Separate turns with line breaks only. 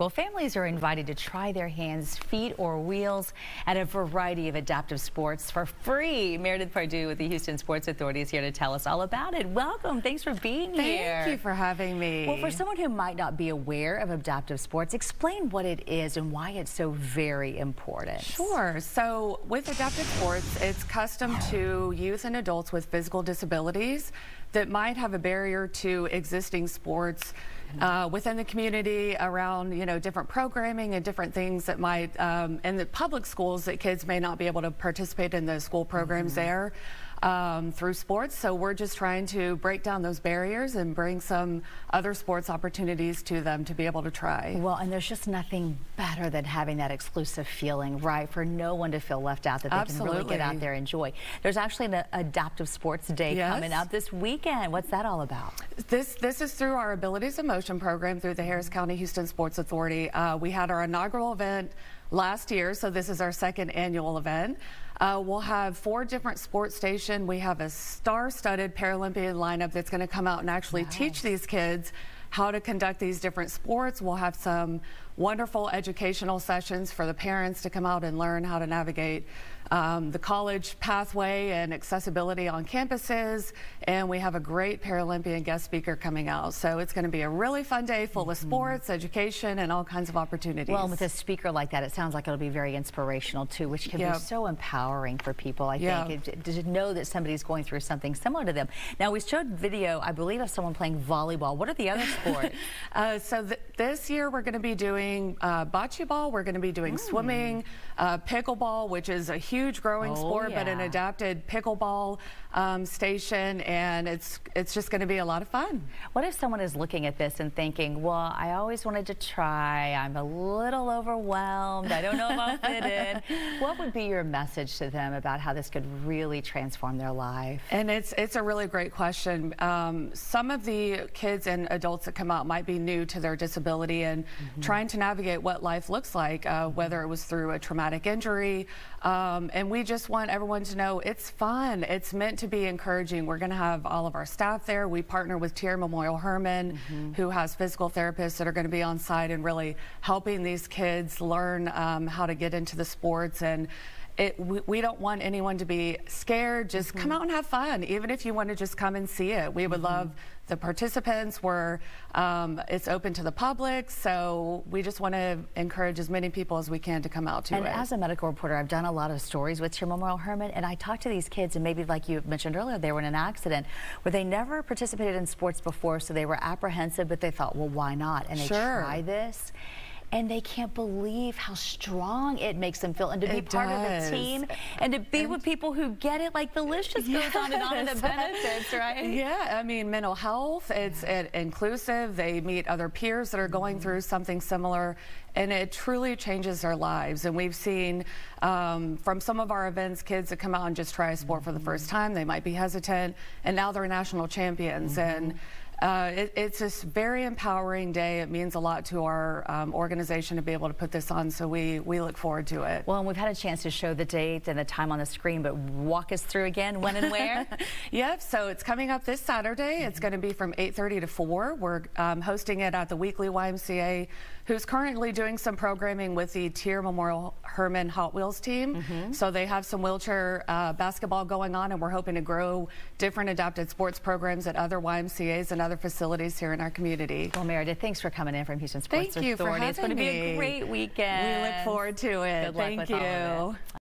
Well, families are invited to try their hands, feet, or wheels at a variety of adaptive sports for free. Meredith Pardue with the Houston Sports Authority is here to tell us all about it. Welcome. Thanks for being
Thank
here.
Thank you for having me.
Well, for someone who might not be aware of adaptive sports, explain what it is and why it's so very important.
Sure. So with adaptive sports, it's custom to youth and adults with physical disabilities that might have a barrier to existing sports uh, within the community around you know different programming and different things that might um, in the public schools that kids may not be able to participate in the school programs mm -hmm. there um, through sports. So we're just trying to break down those barriers and bring some other sports opportunities to them to be able to try.
Well, and there's just nothing better than having that exclusive feeling, right? For no one to feel left out, that they Absolutely. can really get out there and enjoy. There's actually an adaptive sports day yes. coming up this weekend. What's that all about?
This this is through our Abilities in Motion program through the Harris County Houston Sports Authority. Uh, we had our inaugural event last year, so this is our second annual event. Uh, we'll have four different sports stations. We have a star-studded Paralympian lineup that's going to come out and actually nice. teach these kids how to conduct these different sports. We'll have some wonderful educational sessions for the parents to come out and learn how to navigate um, the college pathway and accessibility on campuses. And we have a great Paralympian guest speaker coming out. So it's going to be a really fun day full of mm-hmm. sports, education, and all kinds of opportunities.
Well, with a speaker like that, it sounds like it'll be very inspirational too, which can yep. be so empowering for people, I yep. think, to know that somebody's going through something similar to them. Now, we showed video, I believe, of someone playing volleyball. What are the other sports?
uh, so th this year, we're going to be doing doing uh, bocce ball. We're going to be doing mm. swimming, uh, pickleball, which is a huge growing oh, sport, yeah. but an adapted pickleball um, station, and it's it's just going to be a lot of fun.
What if someone is looking at this and thinking, well, I always wanted to try. I'm a little overwhelmed. I don't know if I'll fit in. What would be your message to them about how this could really transform their life?
And it's it's a really great question. Um, some of the kids and adults that come out might be new to their disability and mm -hmm. trying to navigate what life looks like, uh, whether it was through a traumatic injury. Um, and we just want everyone to know it's fun. It's meant to be encouraging. We're going to have all of our staff there. We partner with TIRR Memorial Hermann, mm -hmm. who has physical therapists that are going to be on site and really helping these kids learn um, how to get into the sports and it, we, we, don't want anyone to be scared. Just mm -hmm. come mm-hmm. out and have fun, even if you want to just come and see it. We would mm -hmm. love the participants. We're, um, it's open to the public, so we just want to encourage as many people as we can to come out to
and
it.
And as a medical reporter, I've done a lot of stories with TIRR Memorial Hermann, and I talked to these kids, and maybe like you mentioned earlier, they were in an accident where they never participated in sports before, so they were apprehensive, but they thought, well, why not? And they
sure.
try this and they can't believe how strong it makes them feel and to be it part does. of the team and to be and with people who get it like the list just yes. goes on and on and the benefits right
yeah I mean mental health it's it, inclusive they meet other peers that are going mm -hmm. through something similar and it truly changes their lives and we've seen um, from some of our events kids that come out and just try a sport for the first time they might be hesitant and now they're national champions mm -hmm. and uh, it, it's a very empowering day. It means a lot to our um, organization to be able to put this on, so we, we look forward to it.
Well, and we've had a chance to show the date and the time on the screen, but walk us through again when and where?
yep, so it's coming up this Saturday. It's going to be from 8.30 to 4. We're um, hosting it at the Weekley YMCA, who's currently doing some programming with the TIRR Memorial Hermann Hot Wheels team. Mm -hmm. So they have some wheelchair uh, basketball going on, and we're hoping to grow different adapted sports programs at other YMCAs and other facilities here in our community.
Well, Meredith, thanks for coming in from Houston Sports
Thank you
Authority.
For
it's going to be a great weekend.
We look forward to it.
Good luck
Thank
with
you.
all of it.